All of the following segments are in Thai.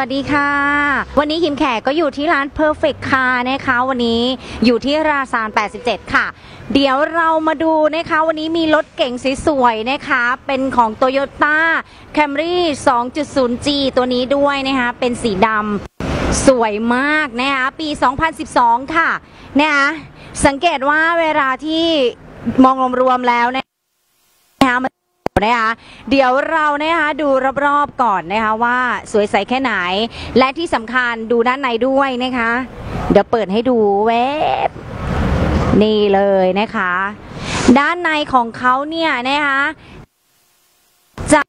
วัสดีค่ะ วันนี้คิมแขกก็อยู่ที่ร้าน Perfect Car นะคะ วันนี้อยู่ที่ราซาน 87 ค่ะ เดี๋ยวเรามาดูนะคะ วันนี้มีรถเก่งสวยๆนะคะ เป็นของ Toyota Camry 2.0G ตัวนี้ด้วยนะคะ เป็นสีดำสวยมากนะคะ ปี 2012 ค่ะนะคะสังเกตว่าเวลาที่มองรวมๆแล้วนะ นะคะเดี๋ยวเรานะคะดูรอบๆก่อนนะคะว่าสวยใสแค่ไหน และที่สำคัญดูด้านในด้วยนะคะ เดี๋ยวเปิดให้ดูเว็บนี่เลยนะคะ ด้านในของเขาเนี่ยนะคะจะ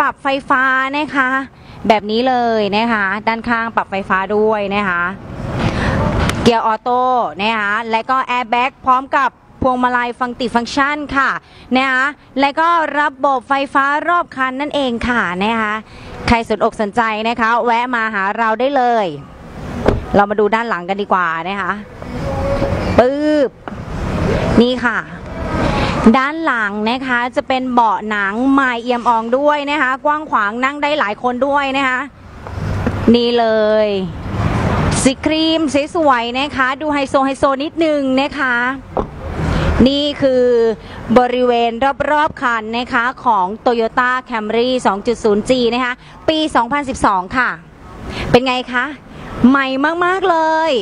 ปรับไฟฟ้านะคะ แบบนี้เลยนะคะ ด้านข้างปรับไฟฟ้าด้วยนะคะ เกียร์ออโต้นะคะและก็แอร์แบ็กพร้อมกับ พวงมาลัยฟังติฟังก์ชันค่ะนะคะและก็ระบบไฟฟ้ารอบคันนั่นเองค่ะนะคะใครสนอกสนใจนะคะ แวะมาหาเราได้เลย เรามาดูด้านหลังกันดีกว่านะคะปึ๊บนี่ค่ะด้านหลังนะคะจะเป็นเบาะหนังไม้เอี่ยมอ่องด้วยนะคะ กว้างขวางนั่งได้หลายคนด้วยนะคะ นี่เลยสีครีมสวยๆนะคะ ดูไฮโซไฮโซนิดนึงนะคะ นี่คือบริเวณรอบๆคันนะคะของ Toyota Camry 2.0G นะคะปี 2012 ค่ะ เป็นไงคะ ใหม่มากๆเลย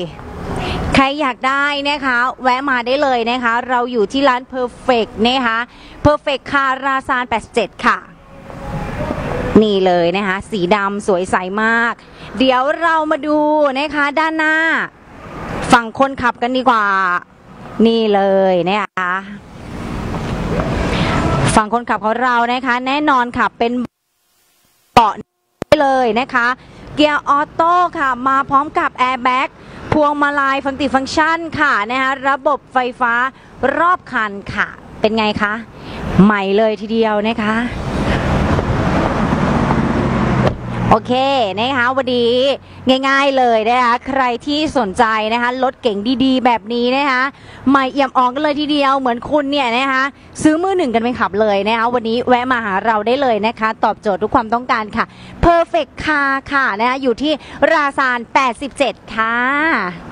ใครอยากได้นะคะ แวะมาได้เลยนะคะ เราอยู่ที่ร้าน Perfect นะคะ Perfect คาราซาน 87 ค่ะ นี่เลยนะคะ สีดำสวยใสมาก เดี๋ยวเรามาดูนะคะด้านหน้า ฝั่งคนขับกันดีกว่า นี่เลยนะคะฝั่งคนขับของเรานะคะ แน่นอนค่ะเป็นเบาะเลยนะคะ เกียร์ออโต้ค่ะมาพร้อมกับแอร์แบ็กพวงมาลัย multifunction ค่ะนะคะระบบไฟฟ้ารอบคันค่ะ เป็นไงคะ ใหม่เลยทีเดียวนะคะ เคนะคะวันนี้ง่าย ๆเลยนะคะใครที่สนใจนะคะรถเก่งดีๆ แบบนี้นะคะใหม่เอี่ยมอ่องกันเลยทีเดียวเหมือนคุณเนี่ยนะคะซื้อมือหนึ่งกันไปขับเลยนะคะวันนี้แวะมาหาเราได้เลยนะคะ ตอบโจทย์ทุกความต้องการค่ะ Perfect Car ค่ะนะคะอยู่ที่ราซาน 87 ค่ะ